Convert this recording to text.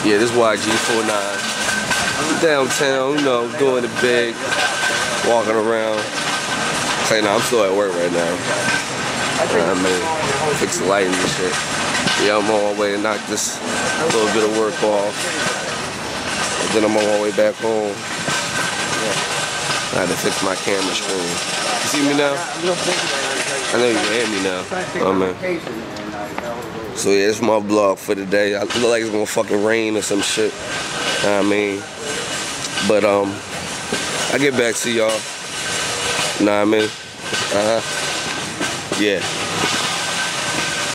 Yeah, this YG49. Downtown, you know, doing it big, walking around. Say, no, I'm still at work right now. You know I mean, fix the lighting and shit. Yeah, I'm on my way to knock this little bit of work off. And then I'm on my way back home. I had to fix my camera screen. You see me now? I know you can hear me now. Oh, man. So yeah, it's my vlog for today. I look like it's gonna fucking rain or some shit. I mean, but um, I get back to y'all. What I mean? Uh huh. Yeah.